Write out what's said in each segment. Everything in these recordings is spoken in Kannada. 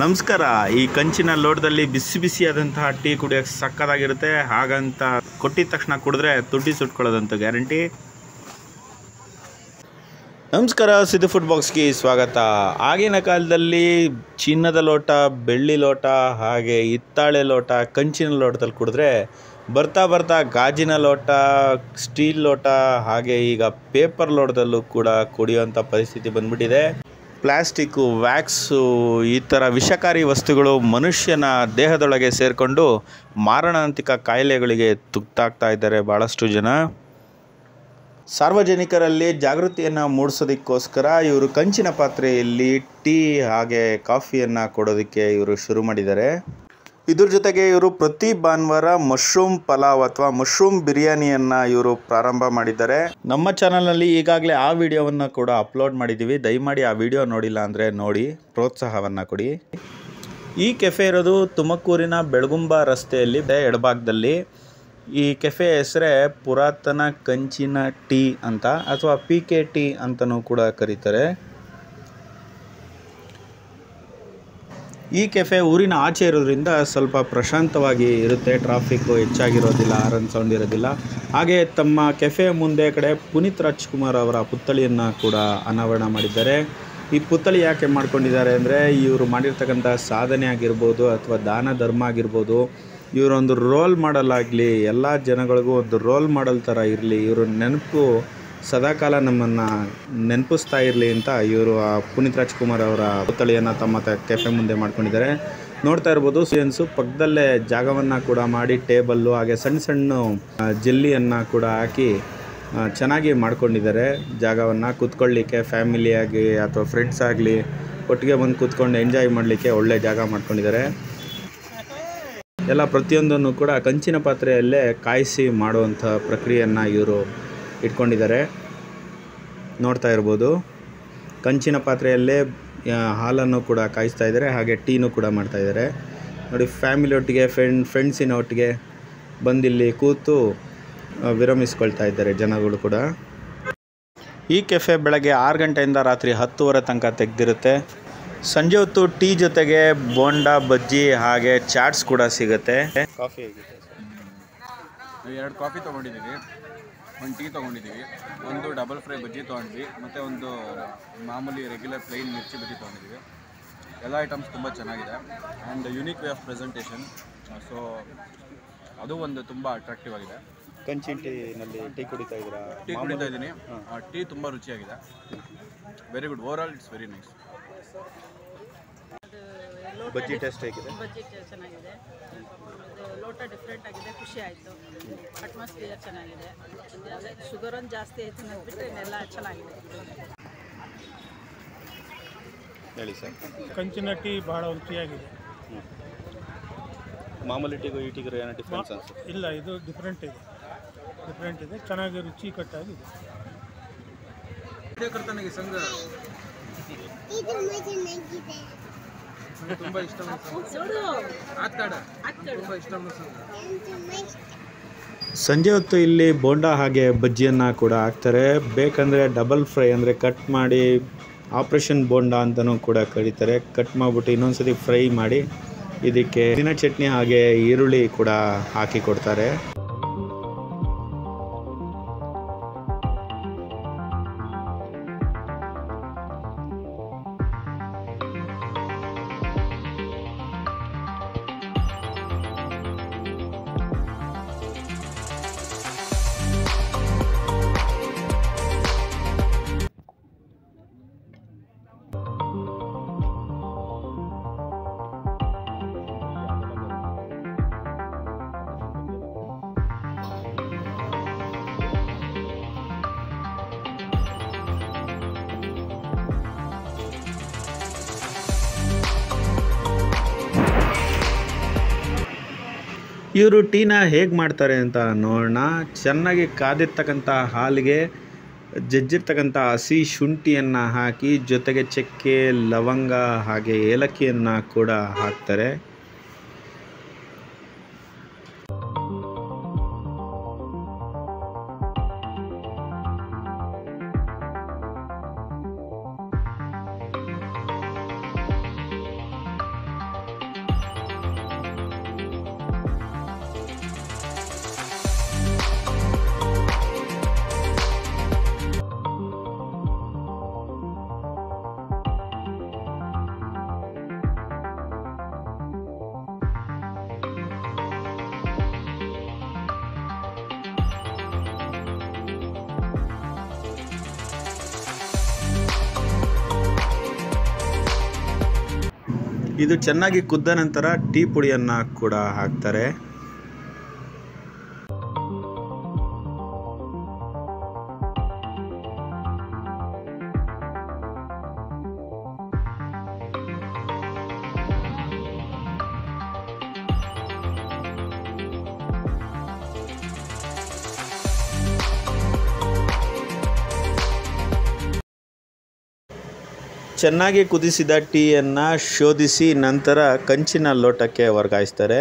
ನಮಸ್ಕಾರ. ಈ ಕಂಚಿನ ಲೋಟದಲ್ಲಿ ಬಿಸಿ ಬಿಸಿಯಾದಂತಹ ಟೀ ಕುಡಿಯೋಕೆ ಸಕ್ಕದಾಗಿರುತ್ತೆ ಹಾಗಂತ ಕೊಟ್ಟಿದ ತಕ್ಷಣ ಕುಡಿದ್ರೆ ತುಟಿ ಸುಟ್ಕೊಳ್ಳೋದಂತ ಗ್ಯಾರಂಟಿ. ನಮಸ್ಕಾರ, ಸಿದ್ದು ಫುಡ್ ಬಾಕ್ಸ್ಗೆ ಸ್ವಾಗತ. ಆಗಿನ ಕಾಲದಲ್ಲಿ ಚಿನ್ನದ ಲೋಟ, ಬೆಳ್ಳಿ ಲೋಟ, ಹಾಗೆ ಹಿತ್ತಾಳೆ ಲೋಟ, ಕಂಚಿನ ಲೋಟದಲ್ಲಿ ಕುಡಿದ್ರೆ ಬರ್ತಾ ಬರ್ತಾ ಗಾಜಿನ ಲೋಟ, ಸ್ಟೀಲ್ ಲೋಟ, ಹಾಗೆ ಈಗ ಪೇಪರ್ ಲೋಟದಲ್ಲೂ ಕೂಡ ಕುಡಿಯುವಂಥ ಪರಿಸ್ಥಿತಿ ಬಂದ್ಬಿಟ್ಟಿದೆ. ಪ್ಲಾಸ್ಟಿಕ್ಕು ವ್ಯಾಕ್ಸು, ಈ ಥರ ವಿಷಕಾರಿ ವಸ್ತುಗಳು ಮನುಷ್ಯನ ದೇಹದೊಳಗೆ ಸೇರಿಕೊಂಡು ಮಾರಣಾಂತಿಕ ಕಾಯಿಲೆಗಳಿಗೆ ತುತ್ತಾಗ್ತಾ ಇದ್ದಾರೆ ಭಾಳಷ್ಟು ಜನ. ಸಾರ್ವಜನಿಕರಲ್ಲಿ ಜಾಗೃತಿಯನ್ನು ಮೂಡಿಸೋದಕ್ಕೋಸ್ಕರ ಇವರು ಕಂಚಿನ ಪಾತ್ರೆಯಲ್ಲಿ ಟೀ ಹಾಗೆ ಕಾಫಿಯನ್ನು ಕೊಡೋದಕ್ಕೆ ಇವರು ಶುರು ಮಾಡಿದ್ದಾರೆ. ಇದ್ರ ಜೊತೆಗೆ ಇವರು ಪ್ರತಿ ಭಾನುವಾರ ಮಶ್ರೂಮ್ ಪಲಾವ್ ಅಥವಾ ಮಶ್ರೂಮ್ ಬಿರಿಯಾನಿಯನ್ನು ಇವರು ಪ್ರಾರಂಭ ಮಾಡಿದ್ದಾರೆ. ನಮ್ಮ ಚಾನಲ್ನಲ್ಲಿ ಈಗಾಗಲೇ ಆ ವಿಡಿಯೋವನ್ನು ಕೂಡ ಅಪ್ಲೋಡ್ ಮಾಡಿದ್ದೀವಿ ದಯಮಾಡಿ ಆ ವಿಡಿಯೋ ನೋಡಿಲ್ಲ ಅಂದರೆ ನೋಡಿ, ಪ್ರೋತ್ಸಾಹವನ್ನು ಕೊಡಿ. ಈ ಕೆಫೆ ಇರೋದು ತುಮಕೂರಿನ ಬೆಳಗುಂಬ ರಸ್ತೆಯಲ್ಲಿ ಎಡಭಾಗದಲ್ಲಿ. ಈ ಕೆಫೆ ಹೆಸರೇ ಪುರಾತನ ಕಂಚಿನ ಟೀ ಅಂತ, ಅಥವಾ ಪಿ ಕೆ ಟೀ ಅಂತಲೂ ಕೂಡ ಕರೀತಾರೆ. ಈ ಕೆಫೆ ಊರಿನ ಆಚೆ ಇರೋದ್ರಿಂದ ಸ್ವಲ್ಪ ಪ್ರಶಾಂತವಾಗಿ ಇರುತ್ತೆ. ಟ್ರಾಫಿಕ್ಕು ಹೆಚ್ಚಾಗಿರೋದಿಲ್ಲ ಆರನ್ ಸೌಂಡ್ ಇರೋದಿಲ್ಲ. ಹಾಗೆ ತಮ್ಮ ಕೆಫೆ ಮುಂದೆ ಕಡೆ ಪುನೀತ್ ರಾಜ್ಕುಮಾರ್ ಅವರ ಪುತ್ಥಳಿಯನ್ನು ಕೂಡ ಅನಾವರಣ ಮಾಡಿದ್ದಾರೆ. ಈ ಪುತ್ಥಳಿ ಯಾಕೆ ಮಾಡ್ಕೊಂಡಿದ್ದಾರೆ ಅಂದರೆ, ಇವರು ಮಾಡಿರ್ತಕ್ಕಂಥ ಸಾಧನೆ ಆಗಿರ್ಬೋದು ಅಥವಾ ದಾನ ಧರ್ಮ ಆಗಿರ್ಬೋದು, ಇವರೊಂದು ರೋಲ್ ಮಾಡಲ್ ಆಗಲಿ, ಎಲ್ಲ ಜನಗಳಿಗೂ ಒಂದು ರೋಲ್ ಮಾಡಲ್ ಥರ ಇರಲಿ, ಇವರ ನೆನಪು ಸದಾಕಾಲ ನಮ್ಮನ್ನು ನೆನಪಿಸ್ತಾ ಇರಲಿ ಅಂತ ಇವರು ಆ ಪುನೀತ್ ರಾಜ್ಕುಮಾರ್ ಅವರ ಪುತ್ಥಳಿಯನ್ನು ತಮ್ಮ ಕೆಫೆ ಮುಂದೆ ಮಾಡ್ಕೊಂಡಿದ್ದಾರೆ. ನೋಡ್ತಾ ಇರ್ಬೋದು ಸ್ಟೂಡೆಂಟ್ಸು ಪಕ್ಕದಲ್ಲೇ ಜಾಗವನ್ನು ಕೂಡ ಮಾಡಿ ಟೇಬಲ್ಲು ಹಾಗೆ ಸಣ್ಣ ಸಣ್ಣ ಜೆಲ್ಲಿಯನ್ನು ಕೂಡ ಹಾಕಿ ಚೆನ್ನಾಗಿ ಮಾಡ್ಕೊಂಡಿದ್ದಾರೆ. ಜಾಗವನ್ನು ಕೂತ್ಕೊಳ್ಳಿಕ್ಕೆ ಫ್ಯಾಮಿಲಿಯಾಗಿ ಅಥವಾ ಫ್ರೆಂಡ್ಸ್ ಆಗಲಿ, ಒಟ್ಟಿಗೆ ಬಂದು ಕೂತ್ಕೊಂಡು ಎಂಜಾಯ್ ಮಾಡಲಿಕ್ಕೆ ಒಳ್ಳೆ ಜಾಗ ಮಾಡ್ಕೊಂಡಿದ್ದಾರೆ. ಎಲ್ಲ ಪ್ರತಿಯೊಂದನ್ನು ಕೂಡ ಕಂಚಿನ ಪಾತ್ರೆಯಲ್ಲೇ ಕಾಯಿಸಿ ಮಾಡುವಂಥ ಪ್ರಕ್ರಿಯೆಯನ್ನು ಇವರು ಇಟ್ಕೊಂಡಿದ್ದಾರೆ. ನೋಡ್ತಾ ಇರ್ಬೋದು. ಕಂಚಿನ ಪಾತ್ರೆಯಲ್ಲೇ ಹಾಲನ್ನು ಕೂಡ ಕಾಯಿಸ್ತಾ ಇದ್ದಾರೆ. ಹಾಗೆ ಟೀನು ಕೂಡ ಮಾಡ್ತಾ ಇದ್ದಾರೆ. ನೋಡಿ ಫ್ಯಾಮಿಲಿ ಒಟ್ಟಿಗೆ ಫ್ರೆಂಡ್ ಫ್ರೆಂಡ್ಸಿನ ಒಟ್ಟಿಗೆ ಬಂದಿಲ್ಲಿ ಕೂತು ವಿರಮಿಸ್ಕೊಳ್ತಾ ಇದ್ದಾರೆ ಜನಗಳು ಕೂಡ. ಈ ಕೆಫೆ ಬೆಳಗ್ಗೆ ಆರು ಗಂಟೆಯಿಂದ ರಾತ್ರಿ ಹತ್ತುವರೆ ತನಕ ತೆಗೆದಿರುತ್ತೆ. ಸಂಜೆ ಹೊತ್ತು ಟೀ ಜೊತೆಗೆ ಬೋಂಡಾ ಬಜ್ಜಿ ಹಾಗೆ ಚಾಟ್ಸ್ ಕೂಡ ಸಿಗುತ್ತೆ. ಕಾಫಿ ಎರಡು ಕಾಫಿ ತೊಗೊಂಡಿದ್ದೀವಿ. ಒಂದು ಟೀ ತೊಗೊಂಡಿದ್ದೀವಿ. ಒಂದು ಡಬಲ್ ಫ್ರೈ ಬಜ್ಜಿ ತೊಗೊಂಡ್ವಿ. ಮತ್ತು ಒಂದು ಮಾಮೂಲಿ ರೆಗ್ಯುಲರ್ ಪ್ಲೈನ್ ಮಿರ್ಚಿ ಬಜ್ಜಿ ತೊಗೊಂಡಿದ್ದೀವಿ. ಎಲ್ಲ ಐಟಮ್ಸ್ ತುಂಬ ಚೆನ್ನಾಗಿದೆ. And unique way of presentation so ಅದು ಒಂದು ತುಂಬ ಅಟ್ರಾಕ್ಟಿವ್ ಆಗಿದೆ. ಕಂಚಿನ ಟೀನಲ್ಲಿ ಟೀ ಕುಡಿತಾ ಇದ್ದೀರಾ? ಟೀ ಕುಡಿತಾ ಇದ್ದೀನಿ. ಟೀ ತುಂಬ ರುಚಿಯಾಗಿದೆ. Very good overall it's very nice bajji taste ಹೇಗಿದೆ? ಬಜ್ಜಿ ಚೆನ್ನಾಗಿದೆ. ಲೋಟ ಡಿಫ್ರೆಂಟ್ ಆಗಿದೆ ಖುಷಿ ಆಯಿತು. ಅಟ್ಮಾಸ್ಫಿಯರ್ ಚೆನ್ನಾಗಿದೆ. ಅದೇ ಶುಗರ್ ಒಂದು ಜಾಸ್ತಿ ಆಯ್ತು ಅಂದ್ಬಿಟ್ರೆ ಇನ್ನೆಲ್ಲ ಚೆನ್ನಾಗಿದೆ. ಹೇಳಿ ಸರ್. ಕಂಚಿನ ಟೀ ಬಹಳ ರುಚಿಯಾಗಿದೆ. ಮಾಮೂಲಿ ಟೀಗೂ ಈ ಟೀಗೂ ಏನೋ ಡಿಫ್ರೆನ್ಸ್ ಅನ್ಸುತ್ತೆ? ಇಲ್ಲ ಇದು ಡಿಫ್ರೆಂಟ್ ಇದೆ. ಡಿಫ್ರೆಂಟ್ ಇದೆ. ಚೆನ್ನಾಗಿ ರುಚಿ ಕಟ್ಟಾಗಿದೆ ಸಂಘ. ತುಂಬ ಇಷ್ಟ ನೋಡು ಆತಾಡ ಆಗ್ತಾಳೆ ತುಂಬ ಇಷ್ಟ ಸಂಜೆ ಹೊತ್ತು ಇಲ್ಲಿ ಬೋಂಡಾ ಹಾಗೆ ಬಜ್ಜಿಯನ್ನು ಕೂಡ ಹಾಕ್ತಾರೆ. ಬೇಕಂದರೆ ಡಬಲ್ ಫ್ರೈ ಅಂದರೆ ಕಟ್ ಮಾಡಿ ಆಪ್ರೇಷನ್ ಬೋಂಡಾ ಅಂತಲೂ ಕೂಡ ಕರೀತಾರೆ. ಕಟ್ ಮಾಡಿಬಿಟ್ಟು ಇನ್ನೊಂದ್ಸತಿ ಫ್ರೈ ಮಾಡಿ ಇದಕ್ಕೆ ದಿನ ಚಟ್ನಿ ಹಾಗೆ ಈರುಳ್ಳಿ ಕೂಡ ಹಾಕಿ ಕೊಡ್ತಾರೆ. ಇವರು ಟೀನ ಹೇಗೆ ಮಾಡ್ತಾರೆ ಅಂತ ನೋಡೋಣ. ಚೆನ್ನಾಗಿ ಕಾದಿರ್ತಕ್ಕಂಥ ಹಾಲಿಗೆ ಜಜ್ಜಿರ್ತಕ್ಕಂಥ ಹಸಿ ಶುಂಠಿಯನ್ನು ಹಾಕಿ ಜೊತೆಗೆ ಚಕ್ಕೆ, ಲವಂಗ ಹಾಗೆ ಏಲಕ್ಕಿಯನ್ನು ಕೂಡ ಹಾಕ್ತಾರೆ. ಇದು ಚೆನ್ನಾಗಿ ಕುದ್ದ ನಂತರ ಟೀ ಪುಡಿಯನ್ನು ಕೂಡ ಹಾಕ್ತಾರೆ. ಚೆನ್ನಾಗಿ ಕುದಿಸಿದ ಟೀಯನ್ನು ಶೋಧಿಸಿ ನಂತರ ಕಂಚಿನ ಲೋಟಕ್ಕೆ ವರ್ಗಾಯಿಸ್ತಾರೆ.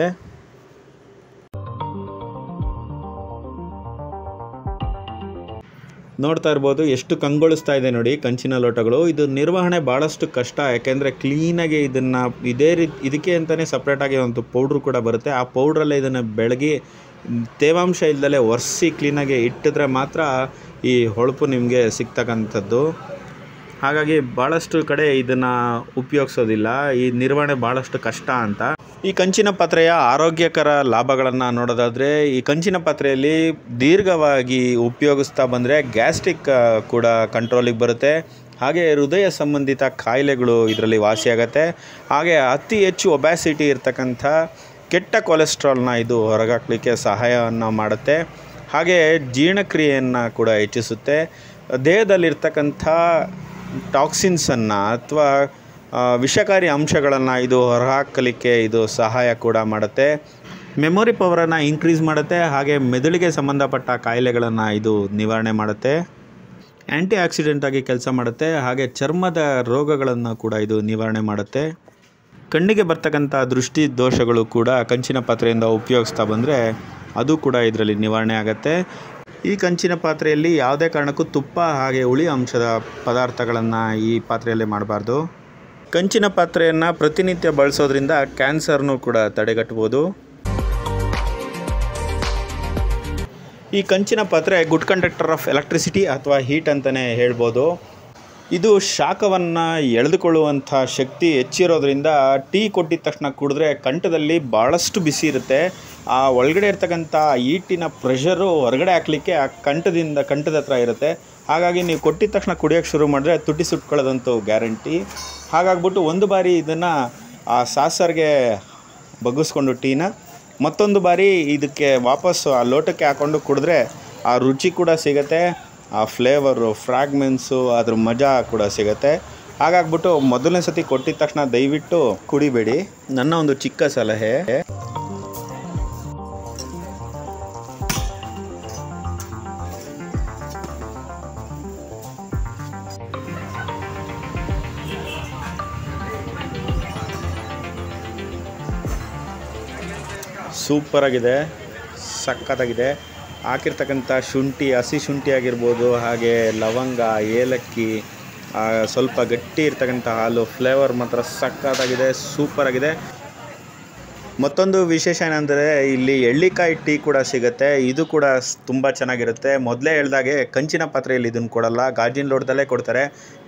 ನೋಡ್ತಾ ಇರ್ಬೋದು ಎಷ್ಟು ಕಂಗೊಳಿಸ್ತಾ ಇದೆ ನೋಡಿ ಕಂಚಿನ ಲೋಟಗಳು. ಇದು ನಿರ್ವಹಣೆ ಭಾಳಷ್ಟು ಕಷ್ಟ, ಯಾಕೆಂದರೆ ಕ್ಲೀನಾಗಿ ಇದನ್ನು ಇದೇ ರೀತಿ ಇದಕ್ಕೆ ಅಂತಲೇ ಸಪ್ರೇಟಾಗಿ ಒಂದು ಪೌಡ್ರು ಕೂಡ ಬರುತ್ತೆ. ಆ ಪೌಡ್ರಲ್ಲೇ ಇದನ್ನು ಬೆಳಗಿ ತೇವಾಂಶ ಇಲ್ಲದಲೇ ಒರೆಸಿ ಕ್ಲೀನಾಗಿ ಇಟ್ಟಿದ್ರೆ ಮಾತ್ರ ಈ ಹೊಳಪು ನಿಮಗೆ ಸಿಗ್ತಕ್ಕಂಥದ್ದು. ಹಾಗಾಗಿ ಭಾಳಷ್ಟು ಕಡೆ ಇದನ್ನು ಉಪಯೋಗಿಸೋದಿಲ್ಲ. ಈ ನಿರ್ವಹಣೆ ಭಾಳಷ್ಟು ಕಷ್ಟ ಅಂತ. ಈ ಕಂಚಿನ ಪಾತ್ರೆಯ ಆರೋಗ್ಯಕರ ಲಾಭಗಳನ್ನು ನೋಡೋದಾದರೆ, ಈ ಕಂಚಿನ ಪಾತ್ರೆಯಲ್ಲಿ ದೀರ್ಘವಾಗಿ ಉಪಯೋಗಿಸ್ತಾ ಬಂದರೆ ಗ್ಯಾಸ್ಟ್ರಿಕ್ ಕೂಡ ಕಂಟ್ರೋಲಿಗೆ ಬರುತ್ತೆ. ಹಾಗೆ ಹೃದಯ ಸಂಬಂಧಿತ ಕಾಯಿಲೆಗಳು ಇದರಲ್ಲಿ ವಾಸಿಯಾಗತ್ತೆ ಹಾಗೆ ಅತಿ ಹೆಚ್ಚು ಒಬ್ಯಾಸಿಟಿ ಇರ್ತಕ್ಕಂಥ ಕೆಟ್ಟ ಕೊಲೆಸ್ಟ್ರಾಲ್ನ ಇದು ಹೊರಗಾಕ್ಲಿಕ್ಕೆ ಸಹಾಯವನ್ನು ಮಾಡುತ್ತೆ. ಹಾಗೆ ಜೀರ್ಣಕ್ರಿಯೆಯನ್ನು ಕೂಡ ಹೆಚ್ಚಿಸುತ್ತೆ. ದೇಹದಲ್ಲಿರ್ತಕ್ಕಂಥ ಟಾಕ್ಸಿನ್ಸನ್ನು ಅಥವಾ ವಿಷಕಾರಿ ಅಂಶಗಳನ್ನು ಇದು ಹೊರಹಾಕಲಿಕ್ಕೆ ಇದು ಸಹಾಯ ಕೂಡ ಮಾಡುತ್ತೆ. ಮೆಮೊರಿ ಪವರನ್ನು ಇನ್ಕ್ರೀಸ್ ಮಾಡುತ್ತೆ. ಹಾಗೆ ಮೆದುಳಿಗೆ ಸಂಬಂಧಪಟ್ಟ ಕಾಯಿಲೆಗಳನ್ನು ಇದು ನಿವಾರಣೆ ಮಾಡುತ್ತೆ. ಆ್ಯಂಟಿ ಆಕ್ಸಿಡೆಂಟ್ ಆಗಿ ಕೆಲಸ ಮಾಡುತ್ತೆ. ಹಾಗೆ ಚರ್ಮದ ರೋಗಗಳನ್ನು ಕೂಡ ಇದು ನಿವಾರಣೆ ಮಾಡುತ್ತೆ. ಕಣ್ಣಿಗೆ ಬರ್ತಕ್ಕಂಥ ದೃಷ್ಟಿ ದೋಷಗಳು ಕೂಡ ಕಂಚಿನ ಪಾತ್ರೆಯಿಂದ ಉಪಯೋಗಿಸ್ತಾ ಬಂದರೆ ಅದು ಕೂಡ ಇದರಲ್ಲಿ ನಿವಾರಣೆ ಆಗುತ್ತೆ. ಈ ಕಂಚಿನ ಪಾತ್ರೆಯಲ್ಲಿ ಯಾವುದೇ ಕಾರಣಕ್ಕೂ ತುಪ್ಪ ಹಾಗೆ ಹುಳಿ ಅಂಶದ ಪದಾರ್ಥಗಳನ್ನು ಈ ಪಾತ್ರೆಯಲ್ಲಿ ಮಾಡಬಾರ್ದು. ಕಂಚಿನ ಪಾತ್ರೆಯನ್ನು ಪ್ರತಿನಿತ್ಯ ಬಳಸೋದ್ರಿಂದ ಕ್ಯಾನ್ಸರ್ನೂ ಕೂಡ ತಡೆಗಟ್ಟಬೋದು ಈ ಕಂಚಿನ ಪಾತ್ರೆ ಗುಡ್ ಕಂಡಕ್ಟರ್ ಆಫ್ ಎಲೆಕ್ಟ್ರಿಸಿಟಿ ಅಥವಾ ಹೀಟ್ ಅಂತಲೇ ಹೇಳ್ಬೋದು. ಇದು ಶಾಖವನ್ನು ಎಳೆದುಕೊಳ್ಳುವಂಥ ಶಕ್ತಿ ಹೆಚ್ಚಿರೋದ್ರಿಂದ ಟೀ ಕೊಟ್ಟಿದ ತಕ್ಷಣ ಕುಡಿದ್ರೆ ಕಂಠದಲ್ಲಿ ಭಾಳಷ್ಟು ಬಿಸಿ ಇರುತ್ತೆ. ಆ ಒಳಗಡೆ ಇರ್ತಕ್ಕಂಥ ಈಟಿನ ಪ್ರೆಷರು ಹೊರಗಡೆ ಹಾಕಲಿಕ್ಕೆ ಆ ಕಂಠದಿಂದ ಕಂಠದ ಹತ್ರ ಇರುತ್ತೆ. ಹಾಗಾಗಿ ನೀವು ಕೊಟ್ಟಿದ ತಕ್ಷಣ ಕುಡಿಯೋಕ್ಕೆ ಶುರು ಮಾಡಿದ್ರೆ ತುಟಿ ಸುಟ್ಕೊಳ್ಳೋದಂತೂ ಗ್ಯಾರಂಟಿ. ಹಾಗಾಗ್ಬಿಟ್ಟು ಒಂದು ಬಾರಿ ಇದನ್ನು ಆ ಸಾಸರ್ಗೆ ಬಗ್ಗಿಸ್ಕೊಂಡು ಟೀನ, ಮತ್ತೊಂದು ಬಾರಿ ಇದಕ್ಕೆ ವಾಪಸ್ಸು ಆ ಲೋಟಕ್ಕೆ ಹಾಕ್ಕೊಂಡು ಕುಡಿದ್ರೆ ಆ ರುಚಿ ಕೂಡ ಸಿಗುತ್ತೆ. ಆ ಫ್ಲೇವರು ಫ್ರಾಗ್ಮೆನ್ಸು ಅದ್ರ ಮಜಾ ಕೂಡ ಸಿಗುತ್ತೆ. ಹಾಗಾಗ್ಬಿಟ್ಟು ಮೊದಲನೇ ಸತಿ ಕೊಟ್ಟಿದ ತಕ್ಷಣ ದಯವಿಟ್ಟು ಕುಡಿಬೇಡಿ. ನನ್ನ ಒಂದು ಚಿಕ್ಕ ಸಲಹೆ. ಸೂಪರಾಗಿದೆ. ಸಖತ್ತಾಗಿದೆ. ಹಾಕಿರ್ತಕ್ಕಂಥ ಶುಂಠಿ, ಹಸಿ ಶುಂಠಿ ಆಗಿರ್ಬೋದು, ಹಾಗೆ ಲವಂಗ, ಏಲಕ್ಕಿ ಸ್ವಲ್ಪ ಗಟ್ಟಿ ಇರ್ತಕ್ಕಂಥ ಹಾಲು ಫ್ಲೇವರ್ ಮಾತ್ರ ಸಖತ್ತಾಗಿದೆ ಸೂಪರಾಗಿದೆ ಮತ್ತೊಂದು ವಿಶೇಷ ಏನಂದರೆ, ಇಲ್ಲಿ ಎಳ್ಳಿಕಾಯಿ ಟೀ ಕೂಡ ಸಿಗುತ್ತೆ. ಇದು ಕೂಡ ತುಂಬ ಚೆನ್ನಾಗಿರುತ್ತೆ. ಮೊದಲೇ ಹೇಳ್ದಾಗೆ ಕಂಚಿನ ಪಾತ್ರೆಯಲ್ಲಿ ಇದನ್ನು ಕೊಡಲ್ಲ, ಗಾಜಿನ ಲೋಟದಲ್ಲೇ ಕೊಡ್ತಾರೆ.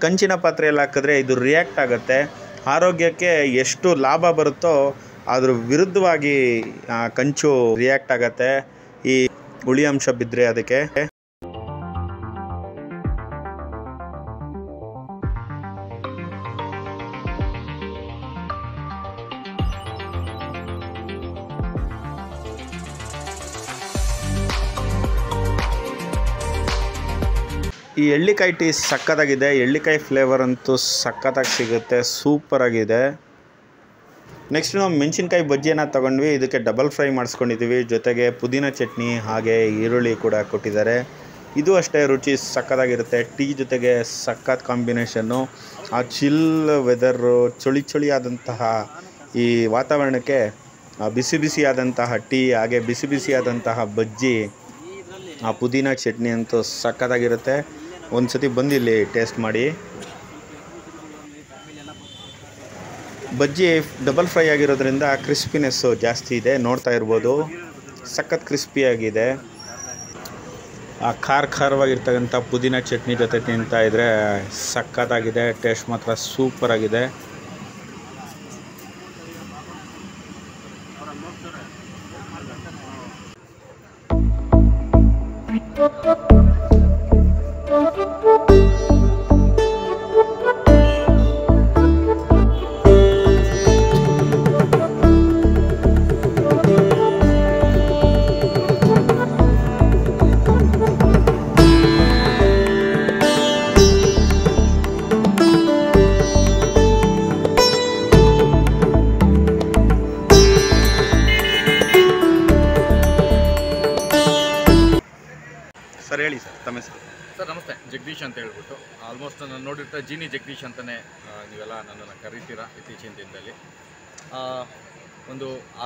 ಕಂಚಿನ ಪಾತ್ರೆಯಲ್ಲಿ ಹಾಕಿದ್ರೆ ಇದು ರಿಯಾಕ್ಟ್ ಆಗುತ್ತೆ. ಆರೋಗ್ಯಕ್ಕೆ ಎಷ್ಟು ಲಾಭ ಬರುತ್ತೋ, ಅದ್ರ ವಿರುದ್ಧವಾಗಿ ಕಂಚು ರಿಯಾಕ್ಟ್ ಆಗುತ್ತೆ. ಈ ಹುಳಿ ಅಂಶ ಬಿದ್ದರೆ ಅದಕ್ಕೆ ಈ ಎಳ್ಳಿಕಾಯಿ ಟೀ ಸಕ್ಕತ್ತಾಗಿದೆ. ಎಳ್ಳಿಕಾಯಿ ಫ್ಲೇವರ್ ಅಂತೂ ಸಕ್ಕತ್ತಾಗಿ ಸಿಗುತ್ತೆ. ಸೂಪರಾಗಿದೆ ನೆಕ್ಸ್ಟ್ ನಾವು ಮೆಣಸಿನ್ಕಾಯಿ ಬಜ್ಜಿಯನ್ನು ತೊಗೊಂಡ್ವಿ. ಇದಕ್ಕೆ ಡಬಲ್ ಫ್ರೈ ಮಾಡಿಸ್ಕೊಂಡಿದ್ದೀವಿ ಜೊತೆಗೆ ಪುದೀನ ಚಟ್ನಿ ಹಾಗೆ ಈರುಳ್ಳಿ ಕೂಡ ಕೊಟ್ಟಿದ್ದಾರೆ. ಇದು ಅಷ್ಟೇ ರುಚಿ ಸಕ್ಕತ್ತಾಗಿರುತ್ತೆ. ಟೀ ಜೊತೆಗೆ ಸಖತ್ ಕಾಂಬಿನೇಷನ್ನು ಆ ಚಿಲ್ ವೆದರು ಚಳಿ ಚಳಿಯಾದಂತಹ ಈ ವಾತಾವರಣಕ್ಕೆ ಬಿಸಿ ಬಿಸಿಯಾದಂತಹ ಟೀ, ಹಾಗೆ ಬಿಸಿ ಬಿಸಿಯಾದಂತಹ ಬಜ್ಜಿ, ಆ ಪುದೀನ ಚಟ್ನಿ ಅಂತೂ ಸಕ್ಕತ್ತಾಗಿರುತ್ತೆ. ಒಂದು ಸತಿ ಬಂದು ಇಲ್ಲಿ ಟೇಸ್ಟ್ ಮಾಡಿ. ಬಜ್ಜಿ ಡಬಲ್ ಫ್ರೈ ಆಗಿರೋದ್ರಿಂದ ಕ್ರಿಸ್ಪಿನೆಸ್ಸು ಜಾಸ್ತಿ ಇದೆ. ನೋಡ್ತಾ ಇರ್ಬೋದು. ಸಖತ್ ಕ್ರಿಸ್ಪಿಯಾಗಿದೆ ಆ ಖಾರ ಖಾರವಾಗಿರ್ತಕ್ಕಂಥ ಪುದೀನ ಚಟ್ನಿ ಜೊತೆ ತಿಂತಾಯಿದ್ರೆ ಸಖತ್ತಾಗಿದೆ. ಟೇಸ್ಟ್ ಮಾತ್ರ ಸೂಪರಾಗಿದೆ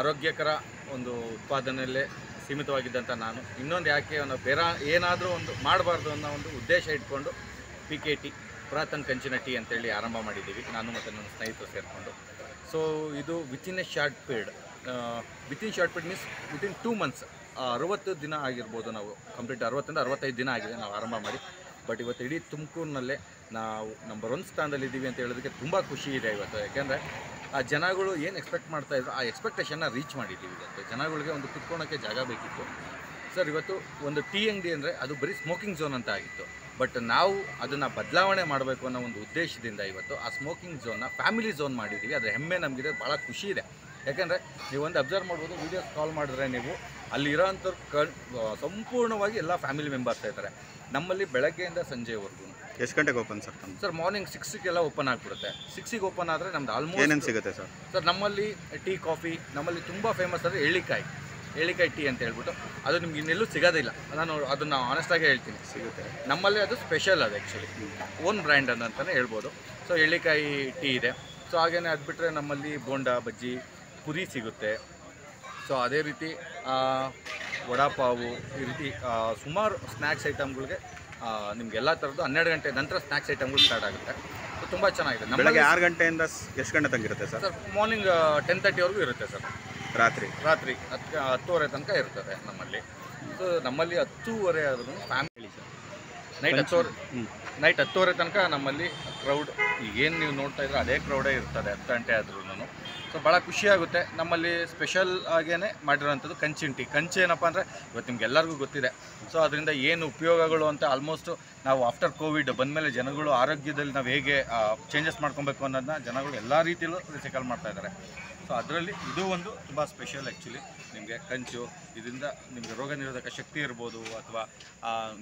ಆರೋಗ್ಯಕರ ಒಂದು ಉತ್ಪಾದನೆಯಲ್ಲೇ ಸೀಮಿತವಾಗಿದ್ದಂಥ ನಾನು. ಇನ್ನೊಂದು ಯಾಕೆ ಒಂದು ಬೇರೆ ಏನಾದರೂ ಒಂದು ಮಾಡಬಾರ್ದು ಅನ್ನೋ ಒಂದು ಉದ್ದೇಶ ಇಟ್ಕೊಂಡು ಪಿ ಕೆ ಟಿ ಪುರಾತನ ಕಂಚಿನ ಟೀ ಅಂತೇಳಿ ಆರಂಭ ಮಾಡಿದ್ದೀವಿ. ನಾನು ಮತ್ತು ನನ್ನ ಸ್ನೇಹಿತರು ಸೇರಿಕೊಂಡು. ಸೊ ಇದು within a short period in short period means within two months ಅರವತ್ತು ದಿನ ಆಗಿರ್ಬೋದು ನಾವು. ಕಂಪ್ಲೀಟ್ ಅರವತ್ತರಿಂದ ಅರವತ್ತೈದು ದಿನ ಆಗಿದೆ ನಾವು ಆರಂಭ ಮಾಡಿ. ಬಟ್ ಇವತ್ತು ಇಡೀ ತುಮಕೂರಿನಲ್ಲೇ ನಾವು ನಂಬರ್ ಒನ್ ಸ್ಥಾನದಲ್ಲಿ ಇದ್ದೀವಿ ಅಂತ ಹೇಳೋದಕ್ಕೆ ತುಂಬ ಖುಷಿ ಇದೆ ಇವತ್ತು. ಯಾಕೆಂದರೆ ಆ ಜನಗಳು ಏನು ಎಕ್ಸ್ಪೆಕ್ಟ್ ಮಾಡ್ತಾ ಇದ್ರು, ಆ ಎಕ್ಸ್ಪೆಕ್ಟೇಷನ್ನ ರೀಚ್ ಮಾಡಿದ್ದೀವಿ ಇವತ್ತು ಜನಗಳಿಗೆ ಒಂದು ಕುತ್ಕೊಳ್ಳೋಕ್ಕೆ ಜಾಗ ಬೇಕಿತ್ತು. ಸರ್ ಇವತ್ತು ಒಂದು ಟೀ ಅಂಗಡಿ ಅಂದರೆ ಅದು ಬರೀ ಸ್ಮೋಕಿಂಗ್ ಝೋನ್ ಅಂತ ಆಗಿತ್ತು. ಬಟ್ ನಾವು ಅದನ್ನು ಬದಲಾವಣೆ ಮಾಡಬೇಕು ಅನ್ನೋ ಒಂದು ಉದ್ದೇಶದಿಂದ ಇವತ್ತು ಆ ಸ್ಮೋಕಿಂಗ್ ಝೋನ್ನ ಫ್ಯಾಮಿಲಿ ಝೋನ್ ಮಾಡಿದ್ದೀವಿ ಅದರ ಹೆಮ್ಮೆ ನಮಗಿದೆ ಭಾಳ ಖುಷಿ ಇದೆ. ಯಾಕೆಂದರೆ ನೀವು ಒಂದು ಅಬ್ಸರ್ವ್ ಮಾಡ್ಬೋದು ವೀಡಿಯೋಸ್ ಕಾಲ್ ಮಾಡಿದ್ರೆ ನೀವು ಅಲ್ಲಿರೋಂಥವ್ರು ಕ ಸಂಪೂರ್ಣವಾಗಿ ಎಲ್ಲ ಫ್ಯಾಮಿಲಿ ಮೆಂಬರ್ಸ್ ಇದ್ದಾರೆ ನಮ್ಮಲ್ಲಿ ಬೆಳಗ್ಗೆಯಿಂದ ಸಂಜೆವರೆಗೂ ಎಷ್ಟು ಗಂಟೆಗೆ ಓಪನ್ ಸರ್ ಸರ್ ಮಾರ್ನಿಂಗ್ ಸಿಕ್ಸಿಗೆಲ್ಲ ಓಪನ್ ಆಗಿಬಿಡುತ್ತೆ. ಸಿಕ್ಸಿಗೆ ಓಪನ್ ಆದರೆ ನಮ್ದು ಏನೇನು ಆಲ್ಮೋಸ್ಟ್ ಸಿಗುತ್ತೆ ಸರ್? ಸರ್ ನಮ್ಮಲ್ಲಿ ಟೀ ಕಾಫಿ ನಮ್ಮಲ್ಲಿ ತುಂಬ ಫೇಮಸ್ ಅಂದರೆ ಎಳ್ಳಿಕಾಯಿ ಎಳ್ಳಿಕಾಯಿ ಟೀ ಅಂತ ಹೇಳ್ಬಿಟ್ಟು ಅದು ನಿಮ್ಗೆ ಇನ್ನೆಲ್ಲೂ ಸಿಗೋದಿಲ್ಲ. ನಾನು ಅದನ್ನು ಆನೆಸ್ಟಾಗಿ ಹೇಳ್ತೀನಿ. ಸಿಗುತ್ತೆ. ನಮ್ಮಲ್ಲಿ ಅದು ಸ್ಪೆಷಲ್ ಅದು ಆ್ಯಕ್ಚುಲಿ ಓನ್ ಬ್ರ್ಯಾಂಡ್ ಅಂತಲೇ ಹೇಳ್ಬೋದು. ಸೊ ಎಳ್ಳಿಕಾಯಿ ಟೀ ಇದೆ. ಸೊ ಹಾಗೇ ಅದು ಬಿಟ್ಟರೆ ನಮ್ಮಲ್ಲಿ ಬೋಂಡ ಬಜ್ಜಿ ಪುರಿ ಸಿಗುತ್ತೆ. ಸೊ ಅದೇ ರೀತಿ ವಡಾಪಾವು ಈ ರೀತಿ ಸುಮಾರು ಸ್ನ್ಯಾಕ್ಸ್ ಐಟಮ್ಗಳಿಗೆ ನಿಮ್ಗೆ ಎಲ್ಲ ಥರದ್ದು ಹನ್ನೆರಡು ಗಂಟೆ ನಂತರ ಸ್ನ್ಯಾಕ್ಸ್ ಐಟಮ್ಗಳು ಸ್ಟಾರ್ಟ್ ಆಗುತ್ತೆ. ಸೊ ತುಂಬ ಚೆನ್ನಾಗಿದೆ. ಬೆಳಗ್ಗೆ ಆರು ಗಂಟೆಯಿಂದ ಎಷ್ಟು ಗಂಟೆ ತನಗಿರುತ್ತೆ ಸರ್? ಸರ್ ಮಾರ್ನಿಂಗ್ ಟೆನ್ ತರ್ಟಿವರೆಗೂ ಇರುತ್ತೆ ಸರ್. ರಾತ್ರಿ? ರಾತ್ರಿ ಹತ್ತು ಹತ್ತುವರೆ ತನಕ ಇರ್ತದೆ ನಮ್ಮಲ್ಲಿ. ಸೊ ನಮ್ಮಲ್ಲಿ ಹತ್ತೂವರೆ ಆದ್ರೂ ಫ್ಯಾಮಿಲಿ ಸರ್. ನೈಟ್ ಹತ್ತುವರೆ ನೈಟ್ ಹತ್ತುವರೆ ತನಕ ನಮ್ಮಲ್ಲಿ ಕ್ರೌಡ್ ಈಗೇನು ನೀವು ನೋಡ್ತಾ ಇದ್ರೆ ಅದೇ ಕ್ರೌಡೇ ಇರ್ತದೆ ಹತ್ತು ಗಂಟೆ ಆದ್ರೂ ಸೊ ಭಾಳ ಖುಷಿಯಾಗುತ್ತೆ ನಮ್ಮಲ್ಲಿ ಸ್ಪೆಷಲ್ ಆಗೇ ಮಾಡಿರೋವಂಥದ್ದು ಕಂಚಿನ ಟೀ. ಕಂಚು ಏನಪ್ಪ ಅಂದರೆ ಇವತ್ತು ನಿಮ್ಗೆ ಎಲ್ಲರಿಗೂ ಗೊತ್ತಿದೆ. ಸೊ ಅದರಿಂದ ಏನು ಉಪಯೋಗಗಳು ಅಂತ ಆಲ್ಮೋಸ್ಟ್ ನಾವು ಆಫ್ಟರ್ ಕೋವಿಡ್ ಬಂದಮೇಲೆ ಜನಗಳು ಆರೋಗ್ಯದಲ್ಲಿ ನಾವು ಹೇಗೆ ಚೇಂಜಸ್ ಮಾಡ್ಕೊಬೇಕು ಅನ್ನೋದನ್ನ ಜನಗಳು ಎಲ್ಲ ರೀತಿಯಲ್ಲೂ ರಿಸೈಕಲ್ ಮಾಡ್ತಾ ಇದ್ದಾರೆ. ಸೊ ಅದರಲ್ಲಿ ಇದು ಒಂದು ತುಂಬ ಸ್ಪೆಷಲ್ ಆ್ಯಕ್ಚುಲಿ ನಿಮಗೆ ಕಂಚು, ಇದರಿಂದ ನಿಮಗೆ ರೋಗ ನಿರೋಧಕ ಶಕ್ತಿ ಇರ್ಬೋದು ಅಥವಾ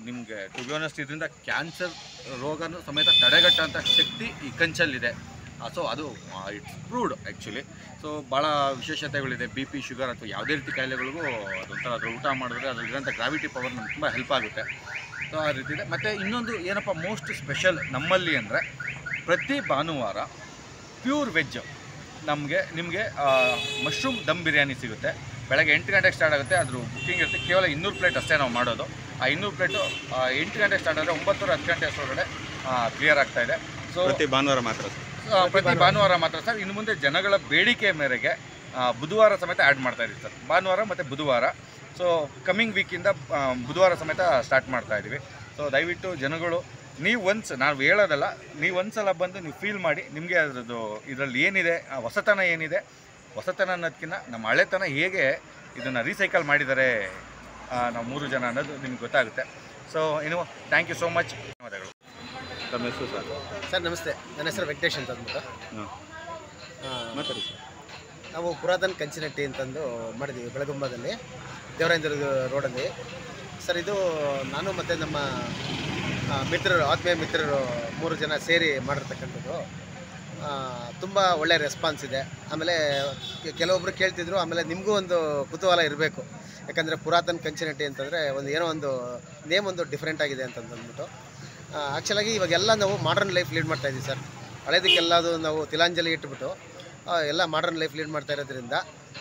ನಿಮಗೆ ಟು ಇದರಿಂದ ಕ್ಯಾನ್ಸರ್ ರೋಗನೂ ಸಮೇತ ತಡೆಗಟ್ಟೋಂಥ ಶಕ್ತಿ ಈ ಕಂಚಲ್ಲಿದೆ. ಸೊ ಅದು ಇಟ್ಸ್ ಪ್ರೂವ್ಡ್ ಆ್ಯಕ್ಚುಲಿ ಸೊ ಭಾಳ ವಿಶೇಷತೆಗಳಿದೆ. ಬಿ ಪಿ ಶುಗರ್ ಅಥವಾ ಯಾವುದೇ ರೀತಿ ಕಾಯಿಲೆಗಳಿಗೂ ಅದೊಂಥರ, ಅದ್ರ ಊಟ ಮಾಡಿದ್ರೆ ಅದರಲ್ಲಿರೋಂಥ ಗ್ರಾವಿಟಿ ಪವರ್ ನಮ್ಗೆ ತುಂಬ ಹೆಲ್ಪ್ ಆಗುತ್ತೆ. ಸೊ ಆ ರೀತಿ ಇದೆ. ಮತ್ತು ಇನ್ನೊಂದು ಏನಪ್ಪ ಮೋಸ್ಟ್ ಸ್ಪೆಷಲ್ ನಮ್ಮಲ್ಲಿ ಅಂದರೆ ಪ್ರತಿ ಭಾನುವಾರ ಪ್ಯೂರ್ ವೆಜ್ ನಮಗೆ, ನಿಮಗೆ ಮಶ್ರೂಮ್ ದಮ್ ಬಿರಿಯಾನಿ ಸಿಗುತ್ತೆ. ಬೆಳಗ್ಗೆ ಎಂಟು ಗಂಟೆಗೆ ಸ್ಟಾರ್ಟ್ ಆಗುತ್ತೆ. ಅದ್ರ ಬುಕ್ಕಿಂಗ್ ಇರುತ್ತೆ. ಕೇವಲ ಇನ್ನೂರು ಪ್ಲೇಟ್ ಅಷ್ಟೇ ನಾವು ಮಾಡೋದು. ಆ ಇನ್ನೂರು ಪ್ಲೇಟು ಎಂಟು ಗಂಟೆಗೆ ಸ್ಟಾರ್ಟ್ ಆದರೆ ಒಂಬತ್ತುವರೆ ಹತ್ತು ಗಂಟೆ ಅಷ್ಟೊಳಗಡೆ ಕ್ಲಿಯರ್ ಆಗ್ತಾಯಿದೆ ಸೊ ಭಾನುವಾರ ಮಾತ್ರ. ಪ್ರತಿ ಭಾನುವಾರ ಮಾತ್ರ ಸರ್. ಇನ್ನು ಮುಂದೆ ಜನಗಳ ಬೇಡಿಕೆ ಮೇರೆಗೆ ಬುಧವಾರ ಸಮೇತ ಆ್ಯಡ್ ಮಾಡ್ತಾ ಇದ್ದೀವಿ ಸರ್. ಭಾನುವಾರ ಮತ್ತು ಬುಧವಾರ. ಸೊ ಕಮ್ಮಿಂಗ್ ವೀಕಿಂದ ಬುಧವಾರ ಸಮೇತ ಸ್ಟಾರ್ಟ್ ಮಾಡ್ತಾ ಇದ್ದೀವಿ. ಸೊ ದಯವಿಟ್ಟು ಜನಗಳು, ನೀವು ಒನ್ಸ್ ನಾವು ಹೇಳೋದಲ್ಲ, ನೀವು ಒಂದ್ಸಲ ಬಂದು ನೀವು ಫೀಲ್ ಮಾಡಿ, ನಿಮಗೆ ಅದರದ್ದು, ಇದರಲ್ಲಿ ಏನಿದೆ ಹೊಸತನ ಏನಿದೆ, ಹೊಸತನ ಅನ್ನೋದಕ್ಕಿಂತ ನಮ್ಮ ಹಳೆತನ ಹೇಗೆ ಇದನ್ನು ರೀಸೈಕಲ್ ಮಾಡಿದ್ದಾರೆ ನಾವು ಮೂರು ಜನ ಅನ್ನೋದು ನಿಮ್ಗೆ ಗೊತ್ತಾಗುತ್ತೆ. ಸೊ ಇನ್ನು ಥ್ಯಾಂಕ್ ಯು ಸೋ ಮಚ್ ಧನ್ಯವಾದಗಳು. ತಮ್ಮ ಹೆಸರು ಸರ್? ಸರ್ ನಮಸ್ತೆ. ನನ್ನ ಹೆಸರು ವೆಂಕಟೇಶ್ ಅಂತ ಅಂದ್ಬಿಟ್ಟು. ಹಾಂ. ಮಾತಾಡಿ ಸರ್. ನಾವು ಪುರಾತನ ಕಂಚಿನಟ್ಟಿ ಅಂತಂದು ಮಾಡಿದ್ದೀವಿ ಬೆಳಗುಂಬದಲ್ಲಿ ದೇವರಾಯಂದ್ರ ರೋಡಲ್ಲಿ. ಸರ್ ಇದು ನಾನು ಮತ್ತು ನಮ್ಮ ಮಿತ್ರರು ಆತ್ಮೀಯ ಮಿತ್ರರು ಮೂರು ಜನ ಸೇರಿ ಮಾಡಿರ್ತಕ್ಕಂಥದ್ದು. ತುಂಬ ಒಳ್ಳೆಯ ರೆಸ್ಪಾನ್ಸ್ ಇದೆ. ಆಮೇಲೆ ಕೆಲವೊಬ್ಬರು ಕೆಲವೊಬ್ರು ಕೇಳ್ತಿದ್ರು ಆಮೇಲೆ ನಿಮಗೂ ಒಂದು ಕುತೂಹಲ ಇರಬೇಕು. ಯಾಕಂದರೆ ಪುರಾತನ ಕಂಚಿನಟ್ಟಿ ಅಂತಂದರೆ ಒಂದು ಏನೋ ಒಂದು ನೇಮ್ ಒಂದು ಡಿಫ್ರೆಂಟ್ ಆಗಿದೆ ಅಂತಂದ್ಬಿಟ್ಟು. ಆ್ಯಕ್ಚುಲಾಗಿ ಇವಾಗೆಲ್ಲ ನಾವು ಮಾಡರ್ನ್ ಲೈಫ್ ಲೀಡ್ ಮಾಡ್ತಾ ಇದ್ದೀವಿ ಸರ್. ಹಳೇದಕ್ಕೆಲ್ಲದು ನಾವು ತಿಲಾಂಜಲಿ ಇಟ್ಬಿಟ್ಟು ಎಲ್ಲ ಮಾಡರ್ನ್ ಲೈಫ್ ಲೀಡ್ ಮಾಡ್ತಾ ಇರೋದ್ರಿಂದ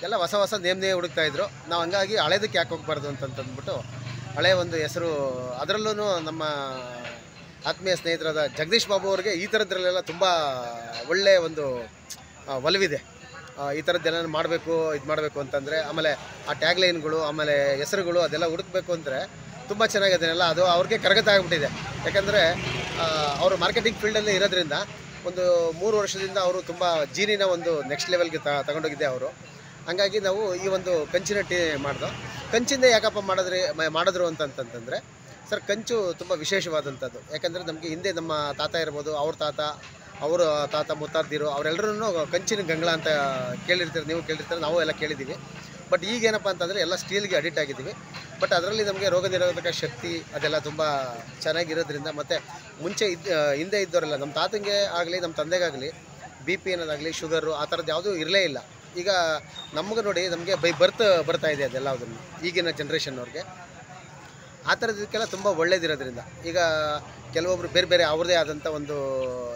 ಎಲ್ಲ ಹೊಸ ಹೊಸ ನೇಮ್ನೇ ಹುಡುಕ್ತಾ ಇದ್ರು. ನಾವು ಹಂಗಾಗಿ ಹಳೇದಕ್ಕೆ ಯಾಕೆ ಹೋಗ್ಬಾರ್ದು ಅಂತಂದ್ಬಿಟ್ಟು ಹಳೆಯ ಒಂದು ಹೆಸರು ಅದರಲ್ಲೂ ನಮ್ಮ ಆತ್ಮೀಯ ಸ್ನೇಹಿತರಾದ ಜಗದೀಶ್ ಬಾಬು ಅವ್ರಿಗೆ ಈ ಥರದ್ರಲ್ಲೆಲ್ಲ ತುಂಬ ಒಳ್ಳೆಯ ಒಂದು ಒಲವಿದೆ. ಈ ಥರದ್ದೆಲ್ಲ ಮಾಡಬೇಕು, ಇದು ಮಾಡಬೇಕು ಅಂತಂದರೆ ಆಮೇಲೆ ಆ ಟ್ಯಾಗ್ಲೈನ್ಗಳು ಆಮೇಲೆ ಹೆಸರುಗಳು ಅದೆಲ್ಲ ಹುಡುಕ್ಬೇಕು ಅಂದರೆ ತುಂಬ ಚೆನ್ನಾಗಿದ್ದೀನಲ್ಲ ಅದು ಅವ್ರಿಗೆ ಕರಗತ ಆಗಿಬಿಟ್ಟಿದೆ. ಯಾಕಂದರೆ ಅವರು ಮಾರ್ಕೆಟಿಂಗ್ ಫೀಲ್ಡಲ್ಲಿ ಇರೋದ್ರಿಂದ ಒಂದು ಮೂರು ವರ್ಷದಿಂದ ಅವರು ತುಂಬ ಜೀನಿನ ಒಂದು ನೆಕ್ಸ್ಟ್ ಲೆವೆಲ್ಗೆ ತಗೊಂಡೋಗಿದ್ದೆ ಅವರು. ಹಾಗಾಗಿ ನಾವು ಈ ಒಂದು ಕಂಚಿನ ಟೀ ಮಾಡ್ದೋ ಕಂಚಿಂದ ಯಾಕಪ್ಪ ಮಾಡಿದ್ರೆ ಮಾಡಿದ್ರು ಅಂತಂತಂತಂದರೆ ಸರ್ ಕಂಚು ತುಂಬ ವಿಶೇಷವಾದಂಥದ್ದು. ಯಾಕಂದರೆ ನಮಗೆ ಹಿಂದೆ ನಮ್ಮ ತಾತ ಇರ್ಬೋದು, ಅವ್ರ ತಾತ, ಅವರು ತಾತ ಮುತ್ತಾದಿರು ಅವರೆಲ್ಲರೂ ಕಂಚಿನ ಗಂಗಳ ಅಂತ ಕೇಳಿರ್ತೀರಿ, ನೀವು ಕೇಳಿರ್ತೀರಿ, ನಾವು ಎಲ್ಲ ಕೇಳಿದ್ದೀವಿ. ಬಟ್ ಈಗೇನಪ್ಪ ಅಂತಂದರೆ ಎಲ್ಲ ಸ್ಟೀಲ್ಗೆ ಅಡಿಟ್ ಆಗಿದ್ದೀವಿ. ಬಟ್ ಅದರಲ್ಲಿ ನಮಗೆ ರೋಗ ನಿರೋಧಕ ಶಕ್ತಿ ಅದೆಲ್ಲ ತುಂಬ ಚೆನ್ನಾಗಿರೋದ್ರಿಂದ ಮತ್ತು ಮುಂಚೆ ಇದ್ದ ಹಿಂದೆ ಇದ್ದವರೆಲ್ಲ ನಮ್ಮ ತಾತಂಗೆ ಆಗಲಿ ನಮ್ಮ ತಂದೆಗಾಗಲಿ ಬಿ ಪಿ ಅನ್ನೋದಾಗಲಿ ಶುಗರು ಆ ಥರದ್ದು ಯಾವುದೂ ಇರಲೇ ಇಲ್ಲ. ಈಗ ನಮಗೆ ನೋಡಿ ನಮಗೆ ಬೈ ಬರ್ತ್ ಬರ್ತಾ ಇದೆ ಅದೆಲ್ಲ ಅದನ್ನು, ಈಗಿನ ಜನ್ರೇಷನ್ನವ್ರಿಗೆ ಆ ಥರದಕ್ಕೆಲ್ಲ ತುಂಬ ಒಳ್ಳೇದಿರೋದ್ರಿಂದ. ಈಗ ಕೆಲವೊಬ್ಬರು ಬೇರೆ ಬೇರೆ ಅವ್ರದ್ದೇ ಆದಂಥ ಒಂದು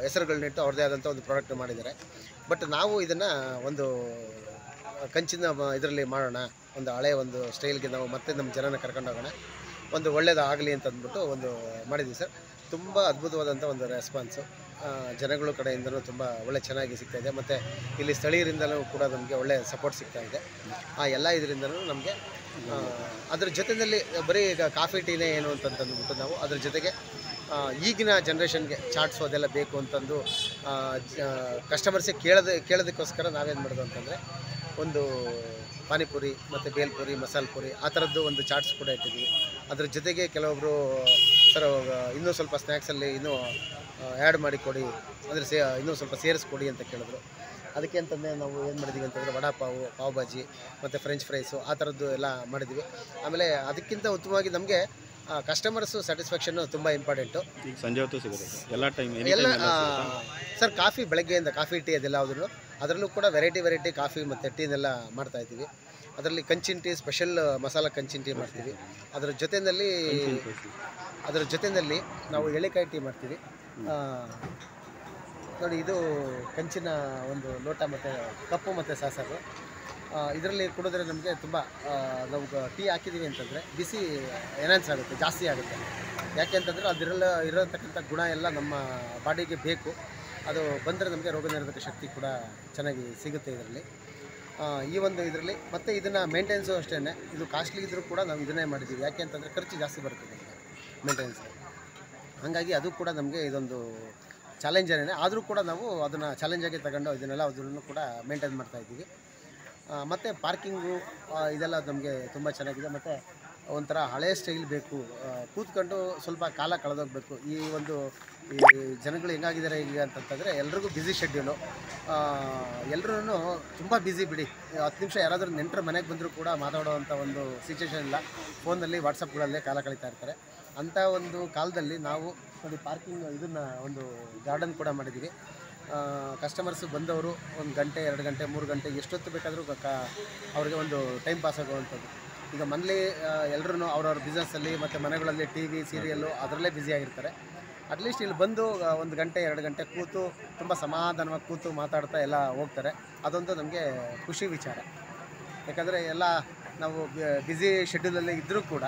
ಹೆಸರುಗಳನ್ನಿಟ್ಟು ಅವ್ರದ್ದೇ ಆದಂಥ ಒಂದು ಪ್ರಾಡಕ್ಟ್ ಮಾಡಿದ್ದಾರೆ. ಬಟ್ ನಾವು ಇದನ್ನು ಒಂದು ಕಂಚಿನ ಇದರಲ್ಲಿ ಮಾಡೋಣ. ಒಂದು ಹಳೆ ಒಂದು ಸ್ಟೈಲ್ಗೆ ನಾವು ಮತ್ತೆ ನಮ್ಮ ಜನನ ಕರ್ಕೊಂಡೋಗೋಣ ಒಂದು ಒಳ್ಳೇದಾಗಲಿ ಅಂತ ಅಂದ್ಬಿಟ್ಟು ಒಂದು ಮಾಡಿದ್ವಿ ಸರ್. ತುಂಬ ಅದ್ಭುತವಾದಂಥ ಒಂದು ರೆಸ್ಪಾನ್ಸು ಜನಗಳ ಕಡೆಯಿಂದಲೂ ತುಂಬ ಒಳ್ಳೆ ಚೆನ್ನಾಗಿ ಸಿಗ್ತಾಯಿದೆ ಮತ್ತು ಇಲ್ಲಿ ಸ್ಥಳೀಯರಿಂದಲೂ ಕೂಡ ನಮಗೆ ಒಳ್ಳೆ ಸಪೋರ್ಟ್ ಸಿಗ್ತಾಯಿದೆ ಆ, ಎಲ್ಲ ಇದರಿಂದಲೂ ನಮಗೆ ಅದ್ರ ಜೊತೆಯಲ್ಲಿ ಬರೀ ಈಗ ಕಾಫಿ, ಟೀನೇ ಏನು ಅಂತಂತಂದ್ಬಿಟ್ಟು ನಾವು ಅದ್ರ ಜೊತೆಗೆ ಈಗಿನ ಜನ್ರೇಷನ್ಗೆ ಚಾಟ್ಸ್ ಅದೆಲ್ಲ ಬೇಕು ಅಂತಂದು ಕಸ್ಟಮರ್ಸಿಗೆ ಕೇಳೋದು, ಕೇಳೋದಕ್ಕೋಸ್ಕರ ನಾವೇನು ಮಾಡೋದು ಅಂತಂದರೆ ಒಂದು ಪಾನಿಪುರಿ ಮತ್ತು ಬೇಲ್ಪುರಿ ಮಸಾಲೆ ಪುರಿ ಆ ಥರದ್ದು ಒಂದು ಚಾಟ್ಸ್ ಕೂಡ ಇಟ್ಟಿದ್ವಿ. ಅದ್ರ ಜೊತೆಗೆ ಕೆಲವೊಬ್ಬರು ಸರ್ ಇನ್ನೂ ಸ್ವಲ್ಪ ಸ್ನ್ಯಾಕ್ಸಲ್ಲಿ ಇನ್ನೂ ಆ್ಯಡ್ ಮಾಡಿ ಕೊಡಿ ಅಂದರೆ ಸೇ ಇನ್ನೂ ಸ್ವಲ್ಪ ಸೇರಿಸ್ಕೊಡಿ ಅಂತ ಕೇಳಿದ್ರು. ಅದಕ್ಕೆ ಅಂತಂದರೆ ನಾವು ಏನು ಮಾಡಿದ್ವಿ ಅಂತಂದರೆ ವಡಾ ಪಾವು ಪಾವ್ ಭಾಜಿ ಮತ್ತು ಫ್ರೆಂಚ್ ಫ್ರೈಸು ಆ ಥರದ್ದು ಎಲ್ಲ ಮಾಡಿದ್ವಿ. ಆಮೇಲೆ ಅದಕ್ಕಿಂತ ಉತ್ತಮವಾಗಿ ನಮಗೆ ಕಸ್ಟಮರ್ಸು ಸ್ಯಾಟಿಸ್ಫ್ಯಾಕ್ಷನ್ನು ತುಂಬ ಇಂಪಾರ್ಟೆಂಟು. ಸಂಜೆ ಹೊತ್ತು ಸಿಗುತ್ತೆ. ಎಲ್ಲ ಟೈಮ್ ಎಲ್ಲ ಸರ್ ಕಾಫಿ ಬೆಳಗ್ಗೆಯಿಂದ ಕಾಫಿ ಟೀ ಅದೆಲ್ಲ ಯಾವುದ್ರು ಅದರಲ್ಲೂ ಕೂಡ ವೆರೈಟಿ ವೆರೈಟಿ ಕಾಫಿ ಮತ್ತು ಟೀನೆಲ್ಲ ಮಾಡ್ತಾ ಇದ್ದೀವಿ. ಅದರಲ್ಲಿ ಕಂಚಿನ ಟೀ ಸ್ಪೆಷಲ್ ಮಸಾಲ ಕಂಚಿನ ಟೀ ಮಾಡ್ತೀವಿ. ಅದರ ಜೊತೆಯಲ್ಲಿ ಅದರ ಜೊತೆಯಲ್ಲಿ ನಾವು ಎಳೆಕಾಯಿ ಟೀ ಮಾಡ್ತೀವಿ. ನೋಡಿ ಇದು ಕಂಚಿನ ಒಂದು ಲೋಟ ಮತ್ತು ಕಪ್ಪು ಮತ್ತು ಸಾಸರು. ಇದರಲ್ಲಿ ಕುಡಿದ್ರೆ ನಮಗೆ ತುಂಬ ನಾವು ಟೀ ಹಾಕಿದ್ದೀವಿ ಅಂತಂದರೆ ಬಿಸಿ ಎನಾನ್ಸ್ ಆಗುತ್ತೆ ಜಾಸ್ತಿ ಆಗುತ್ತೆ. ಯಾಕೆ ಅಂತಂದರೆ ಅದರಲ್ಲಿ ಇರತಕ್ಕಂಥ ಗುಣ ಎಲ್ಲ ನಮ್ಮ ಬಾಡಿಗೆ ಬೇಕು. ಅದು ಬಂದರೆ ನಮಗೆ ರೋಗ ನಿರೋಧಕ ಶಕ್ತಿ ಕೂಡ ಚೆನ್ನಾಗಿ ಸಿಗುತ್ತೆ ಇದರಲ್ಲಿ. ಈ ಒಂದು ಇದರಲ್ಲಿ ಮತ್ತು ಇದನ್ನು ಮೇಂಟೆನ್ಸು ಅಷ್ಟೇ ಇದು ಕಾಸ್ಟ್ಲಿ ಇದ್ದರೂ ಕೂಡ ನಾವು ಇದನ್ನೇ ಮಾಡಿದ್ದೀವಿ. ಯಾಕೆ ಅಂತಂದರೆ ಖರ್ಚು ಜಾಸ್ತಿ ಬರುತ್ತೆ ನಮಗೆ ಮೇಂಟೆನೆನ್ಸ್ ಹಾಗಾಗಿ ಅದು ಕೂಡ ನಮಗೆ ಇದೊಂದು ಚಾಲೆಂಜರೇನೆ ಆದರೂ ಕೂಡ ನಾವು ಅದನ್ನು ಚಾಲೆಂಜಾಗಿ ತಗೊಂಡು ಇದನ್ನೆಲ್ಲ ಅದನ್ನು ಕೂಡ ಮೇಂಟೈನ್ ಮಾಡ್ತಾ ಇದ್ದೀವಿ. ಮತ್ತು ಪಾರ್ಕಿಂಗು ಇದೆಲ್ಲ ನಮಗೆ ತುಂಬ ಚೆನ್ನಾಗಿದೆ. ಮತ್ತು ಒಂಥರ ಹಳೆ ಸ್ಟೈಲ್ ಬೇಕು. ಕೂತ್ಕೊಂಡು ಸ್ವಲ್ಪ ಕಾಲ ಕಳೆದೋಗ್ಬೇಕು. ಈ ಒಂದು, ಈ ಜನಗಳು ಹೆಂಗಾಗಿದ್ದಾರೆ ಈಗ ಅಂತಂತಂದರೆ ಎಲ್ರಿಗೂ ಬ್ಯುಸಿ ಶೆಡ್ಯೂಲು ಎಲ್ಲರೂ ತುಂಬ ಬ್ಯುಸಿ ಬಿಡಿ. ಹತ್ತು ನಿಮಿಷ ಯಾರಾದರೂ ನೆಂಟರು ಮನೆಗೆ ಬಂದರೂ ಕೂಡ ಮಾತಾಡೋವಂಥ ಒಂದು ಸಿಚುವೇಶನ್ ಇಲ್ಲ. ಫೋನಲ್ಲಿ ವಾಟ್ಸಪ್ಗಳಲ್ಲೇ ಕಾಲ ಕಳೀತಾ ಇರ್ತಾರೆ. ಅಂಥ ಒಂದು ಕಾಲದಲ್ಲಿ ನಾವು ನೋಡಿ ಪಾರ್ಕಿಂಗ್ ಇದನ್ನು ಒಂದು ಗಾರ್ಡನ್ ಕೂಡ ಮಾಡಿದ್ದೀವಿ ಕಸ್ಟಮರ್ಸ್ ಬಂದವರು ಒಂದು ಗಂಟೆ, ಎರಡು ಗಂಟೆ, ಮೂರು ಗಂಟೆ ಎಷ್ಟೊತ್ತು ಬೇಕಾದರೂ ಅವ್ರಿಗೆ ಒಂದು ಟೈಮ್ ಪಾಸ್ ಆಗುವಂಥದ್ದು. ಈಗ ಮನೇಲಿ ಎಲ್ಲರೂ ಅವ್ರವ್ರ ಬಿಸ್ನೆಸ್ಸಲ್ಲಿ ಮತ್ತು ಮನೆಗಳಲ್ಲಿ ಟಿ ವಿ ಸೀರಿಯಲ್ಲು ಅದರಲ್ಲೇ ಬ್ಯುಸಿಯಾಗಿರ್ತಾರೆ ಅಟ್ಲೀಸ್ಟ್ ಇಲ್ಲಿ ಬಂದು ಒಂದು ಗಂಟೆ, ಎರಡು ಗಂಟೆ ಕೂತು ತುಂಬ ಸಮಾಧಾನವಾಗಿ ಕೂತು ಮಾತಾಡ್ತಾ ಎಲ್ಲ ಹೋಗ್ತಾರೆ. ಅದೊಂದು ನಮಗೆ ಖುಷಿ ವಿಚಾರ. ಯಾಕಂದರೆ ಎಲ್ಲ ನಾವು ಬ್ಯುಸಿ ಶೆಡ್ಯೂಲಲ್ಲಿ ಇದ್ದರೂ ಕೂಡ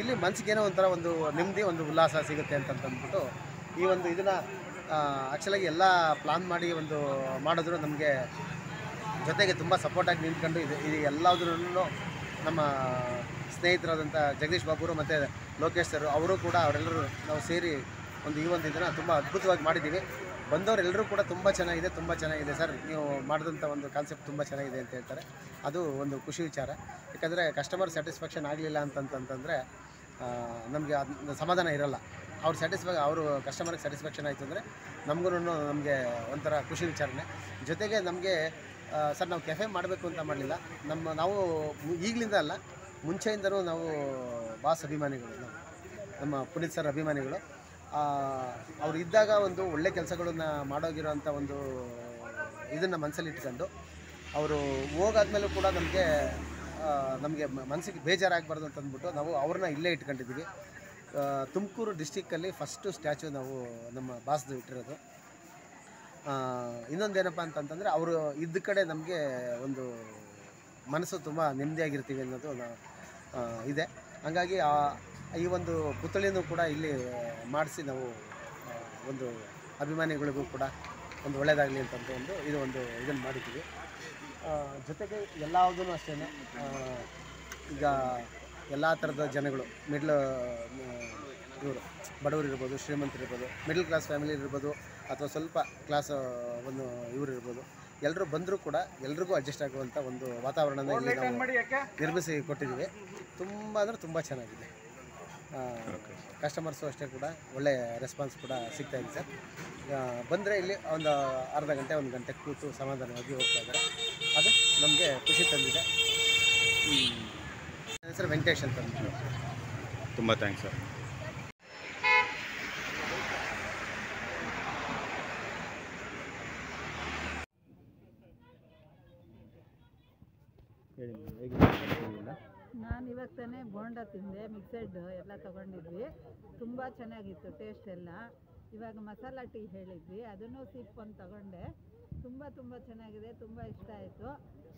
ಇಲ್ಲಿ ಮನಸ್ಸಿಗೇನೋ ಒಂಥರ ಒಂದು ನೆಮ್ಮದಿ, ಒಂದು ಉಲ್ಲಾಸ ಸಿಗುತ್ತೆ ಅಂತಂತಂದ್ಬಿಟ್ಟು ಈ ಒಂದು ಇದನ್ನು ಆ್ಯಕ್ಚುಲಾಗಿ ಎಲ್ಲ ಪ್ಲಾನ್ ಮಾಡಿ ಒಂದು ಮಾಡಿದ್ರು ನಮಗೆ ಜೊತೆಗೆ ತುಂಬ ಸಪೋರ್ಟಾಗಿ ನಿಂತ್ಕೊಂಡು ಇದು. ಇದು ಎಲ್ಲದ್ರೂ ನಮ್ಮ ಸ್ನೇಹಿತರಾದಂಥ ಜಗದೀಶ್ ಬಾಬುರು ಮತ್ತು ಲೋಕೇಶ್ ಸರ್ ಅವರು ಕೂಡ ಅವರೆಲ್ಲರೂ ನಾವು ಸೇರಿ ಒಂದು ಈ ಒಂದು ಇದನ್ನು ತುಂಬ ಅದ್ಭುತವಾಗಿ ಮಾಡಿದ್ದೀವಿ. ಬಂದವರೆಲ್ಲರೂ ಕೂಡ ತುಂಬ ಚೆನ್ನಾಗಿದೆ ತುಂಬ ಚೆನ್ನಾಗಿದೆ ಸರ್. ನೀವು ಮಾಡಿದಂಥ ಒಂದು ಕಾನ್ಸೆಪ್ಟ್ ತುಂಬ ಚೆನ್ನಾಗಿದೆ ಅಂತ ಹೇಳ್ತಾರೆ. ಅದು ಒಂದು ಖುಷಿ ವಿಚಾರ. ಯಾಕಂದರೆ ಕಸ್ಟಮರ್ ಸ್ಯಾಟಿಸ್ಫ್ಯಾಕ್ಷನ್ ಆಗಲಿಲ್ಲ ಅಂತಂತಂತಂದರೆ ನಮಗೆ ಅದು ಸಮಾಧಾನ ಇರಲ್ಲ. ಅವ್ರು ಸ್ಯಾಟಿಸ್ಫೈ ಅವರು ಕಸ್ಟಮರ್ಗೆ ಸ್ಯಾಟಿಸ್ಫ್ಯಾಕ್ಷನ್ ಆಯಿತು ಅಂದರೆ ನಮಗೂ ನಮಗೆ ಒಂಥರ ಖುಷಿ ವಿಚಾರನೆ. ಜೊತೆಗೆ ನಮಗೆ ಸರ್, ನಾವು ಕೆಫೆ ಮಾಡಬೇಕು ಅಂತ ಮಾಡಲಿಲ್ಲ. ನಮ್ಮ, ನಾವು ಈಗಲಿಂದ ಅಲ್ಲ, ಮುಂಚೆಯಿಂದನೂ ನಾವು ಬಾಸ್ ಅಭಿಮಾನಿಗಳು ನಮ್ಮ ಪುನೀತ್ ಸರ್ ಅಭಿಮಾನಿಗಳು. ಅವರು ಇದ್ದಾಗ ಒಂದು ಒಳ್ಳೆ ಕೆಲಸಗಳನ್ನ ಮಾಡೋಗಿರೋಂಥ ಒಂದು ಇದನ್ನು ಮನಸ್ಸಲ್ಲಿ ಇಟ್ಕೊಂಡು, ಅವರು ಹೋಗಾದ್ಮೇಲೂ ಕೂಡ ನಮಗೆ ನಮಗೆ ಮನಸ್ಸಿಗೆ ಬೇಜಾರಾಗಬಾರ್ದು ಅಂತ ಅಂದ್ಬಿಟ್ಟು ನಾವು ಅವ್ರನ್ನ ಇಲ್ಲೇ ಇಟ್ಕೊಂಡಿದ್ದೀವಿ. ತುಮಕೂರು ಡಿಸ್ಟಿಕ್ಕಲ್ಲಿ ಫಸ್ಟು ಸ್ಟ್ಯಾಚು ನಾವು ನಮ್ಮ ಬಾಸ್ದು ಇಟ್ಟಿರೋದು. ಇನ್ನೊಂದೇನಪ್ಪ ಅಂತಂತಂದರೆ ಅವರು ಇದ್ದ ಕಡೆ ನಮಗೆ ಒಂದು ಮನಸ್ಸು ತುಂಬ ನೆಮ್ಮದಿಯಾಗಿರ್ತೀವಿ ಅನ್ನೋದು ಇದೆ. ಹಾಗಾಗಿ ಈ ಒಂದು ಪುತ್ಥಳಿನೂ ಕೂಡ ಇಲ್ಲಿ ಮಾಡಿಸಿ ನಾವು ಒಂದು ಅಭಿಮಾನಿಗಳಿಗೂ ಕೂಡ ಒಂದು ಒಳ್ಳೆಯದಾಗಲಿ ಅಂತಂದು ಒಂದು ಇದು ಒಂದು ಇದನ್ನು ಮಾಡಿದ್ದೀವಿ. ಜೊತೆಗೆ ಎಲ್ಲದೂ ಅಷ್ಟೇ ಈಗ ಎಲ್ಲ ಥರದ ಜನಗಳು, ಮಿಡ್ಲ್ ಇವರು ಬಡವರಿರ್ಬೋದು ಇರ್ಬೋದು ಶ್ರೀಮಂತರು ಇರ್ಬೋದು ಮಿಡ್ಲ್ ಕ್ಲಾಸ್ ಫ್ಯಾಮಿಲಿ ಇರ್ಬೋದು ಅಥವಾ ಸ್ವಲ್ಪ ಕ್ಲಾಸ್ ಒಂದು ಇವರು ಇರ್ಬೋದು. ಎಲ್ಲರೂ ಬಂದರೂ ಕೂಡ ಎಲ್ರಿಗೂ ಅಡ್ಜಸ್ಟ್ ಆಗುವಂಥ ಒಂದು ವಾತಾವರಣನ ಇಲ್ಲಿ ನಾವು ನಿರ್ಮಿಸಿ ಕೊಟ್ಟಿದ್ದೀವಿ. ತುಂಬ ಅಂದರೆ ತುಂಬ ಚೆನ್ನಾಗಿದೆ. ಕಸ್ಟಮರ್ಸು ಅಷ್ಟೇ ಕೂಡ ಒಳ್ಳೆ ರೆಸ್ಪಾನ್ಸ್ ಕೂಡ ಸಿಗ್ತಾ ಇದೆ ಸರ್ ಬಂದರೆ ಇಲ್ಲಿ ಒಂದು ಅರ್ಧ ಗಂಟೆ ಒಂದು ಗಂಟೆ ಕೂತು ಸಮಾಧಾನವಾಗಿ ಹೋಗ್ತಾ ಇದ್ದಾರೆ. ಅದು ನಮಗೆ ಖುಷಿ ತಂದಿದೆ. ಸರ್ ವೆಂಕಟೇಶ್ ಅಂತ ತುಂಬ ಥ್ಯಾಂಕ್ಸ್ ಸರ್ ನಾನು ಇವಾಗ ತಾನೇ ಬೋಂಡ ತಿಂದೆ ಮಿಕ್ಸೆಡ್ ಎಲ್ಲ ತಗೊಂಡಿದ್ವಿ. ತುಂಬ ಚೆನ್ನಾಗಿತ್ತು ಟೇಸ್ಟ್ ಎಲ್ಲ. ಇವಾಗ ಮಸಾಲ ಟೀ ಹೇಳಿದ್ವಿ, ಅದನ್ನು ಸಿಪ್ ಒಂದು ತಗೊಂಡೆ. ತುಂಬ ತುಂಬ ಚೆನ್ನಾಗಿದೆ, ತುಂಬ ಇಷ್ಟ ಆಯಿತು.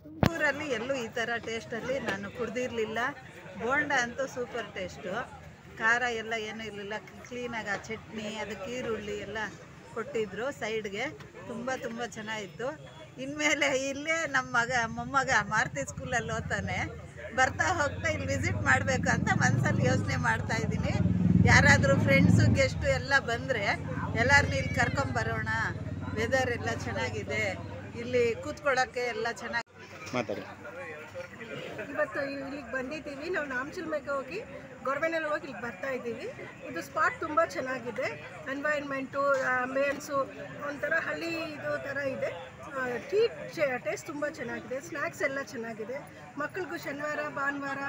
ತುಮಕೂರಲ್ಲಿ ಎಲ್ಲೂ ಈ ಥರ ಟೇಸ್ಟಲ್ಲಿ ನಾನು ಕುಡ್ದಿರಲಿಲ್ಲ. ಬೋಂಡ ಅಂತೂ ಸೂಪರ್ ಟೇಸ್ಟು ಖಾರ ಎಲ್ಲ ಏನೂ ಇರಲಿಲ್ಲ. ಕ್ಲೀನಾಗಿ ಆ ಚಟ್ನಿ ಅದಕ್ಕೆ ಈರುಳ್ಳಿ ಎಲ್ಲ ಕೊಟ್ಟಿದ್ರು ಸೈಡ್ಗೆ ತುಂಬ ತುಂಬ ಚೆನ್ನಾಗಿತ್ತು. ಇನ್ಮೇಲೆ ಇಲ್ಲೇ ನಮ್ಮ ಮಗ ಮೊಮ್ಮಗ ಮಾರುತಿ ಸ್ಕೂಲಲ್ಲಿ ಓದ್ತಾನೆ. ಬರ್ತಾ ಹೋಗ್ತಾ ಇಲ್ಲಿ ವಿಸಿಟ್ ಮಾಡಬೇಕು ಅಂತ ಮನಸ್ಸಲ್ಲಿ ಯೋಚನೆ ಮಾಡ್ತಾ ಇದ್ದೀನಿ. ಯಾರಾದರೂ ಫ್ರೆಂಡ್ಸು ಗೆಸ್ಟು ಎಲ್ಲ ಬಂದರೆ ಎಲ್ಲರನ್ನೂ ಇಲ್ಲಿ ಕರ್ಕೊಂಬರೋಣ ವೆದರ್ ಎಲ್ಲ ಚೆನ್ನಾಗಿದೆ. ಇಲ್ಲಿ ಕೂತ್ಕೊಳ್ಳೋಕ್ಕೆ ಎಲ್ಲ ಚೆನ್ನಾಗಿ ಮಾತಾಡಿ. ಇವತ್ತು ಇಲ್ಲಿಗೆ ಬಂದಿದ್ದೀವಿ. ನಾವು ನಾಮಚಿಲ್ಮೆಗೆ ಹೋಗಿ ಗೊರವೆನಲ್ಲಿ ಹೋಗಿ ಇಲ್ಲಿ ಬರ್ತಾ ಇದ್ದೀವಿ. ಇದು ಸ್ಪಾಟ್ ತುಂಬ ಚೆನ್ನಾಗಿದೆ. ಎನ್ವೈರ್ಮೆಂಟು ಮೇಲ್ಸು ಒಂಥರ ಹಳ್ಳಿ ಇದು ಥರ ಇದೆ. ಟೀ ಟೇಸ್ಟ್ ತುಂಬ ಚೆನ್ನಾಗಿದೆ ಸ್ನ್ಯಾಕ್ಸ್ ಎಲ್ಲ ಚೆನ್ನಾಗಿದೆ. ಮಕ್ಕಳಿಗೂ ಶನಿವಾರ, ಭಾನುವಾರ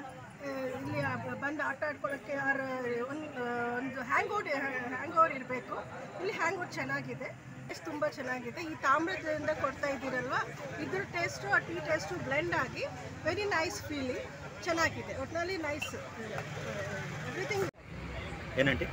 ಇಲ್ಲಿ ಬಂದು ಆಟ ಆಡ್ಕೊಳ್ಳೋಕ್ಕೆ ಯಾರು, ಒಂದು ಒಂದು ಹ್ಯಾಂಗ್ ಔಟ್ ಹ್ಯಾಂಗ್ ಓವರ್ ಇರಬೇಕು. ಇಲ್ಲಿ ಹ್ಯಾಂಗ್ ಔಟ್ ಚೆನ್ನಾಗಿದೆ ಟೇಸ್ಟ್ ತುಂಬ ಚೆನ್ನಾಗಿದೆ. ಈ ತಾಮ್ರದಿಂದ ಕೊಡ್ತಾ ಇದ್ದೀರಲ್ವ? ಇದ್ರ ಟೇಸ್ಟು ಆ ಟೀ ಟೇಸ್ಟು ಬ್ಲೆಂಡ್ ಆಗಿ ವೆರಿ ನೈಸ್ ಫೀಲಿಂಗ್ ಚೆನ್ನಾಗಿದೆ. ಒಟ್ಟಿನಲ್ಲಿ ನೈಸ್ ಎವ್ರಿಥಿಂಗ್ ಏನಂಟಿ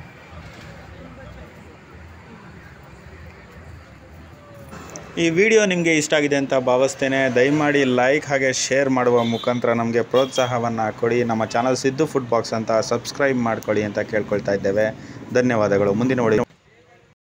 ಈ ವಿಡಿಯೋ ನಿಮಗೆ ಇಷ್ಟ ಆಗಿದೆ ಅಂತ ಭಾವಿಸ್ತೇನೆ. ದಯಮಾಡಿ ಲೈಕ್ ಹಾಗೆ ಶೇರ್ ಮಾಡುವ ಮುಖಾಂತರ ನಮಗೆ ಪ್ರೋತ್ಸಾಹವನ್ನು ಕೊಡಿ. ನಮ್ಮ ಚಾನಲ್ ಸಿದ್ದು ಫುಡ್ ಬಾಕ್ಸ್ ಅಂತ ಸಬ್ಸ್ಕ್ರೈಬ್ ಮಾಡ್ಕೊಳ್ಳಿ ಅಂತ ಕೇಳ್ಕೊಳ್ತಾ ಇದ್ದೇವೆ. ಧನ್ಯವಾದಗಳು. ಮುಂದಿನ ಒಳ್ಳೆ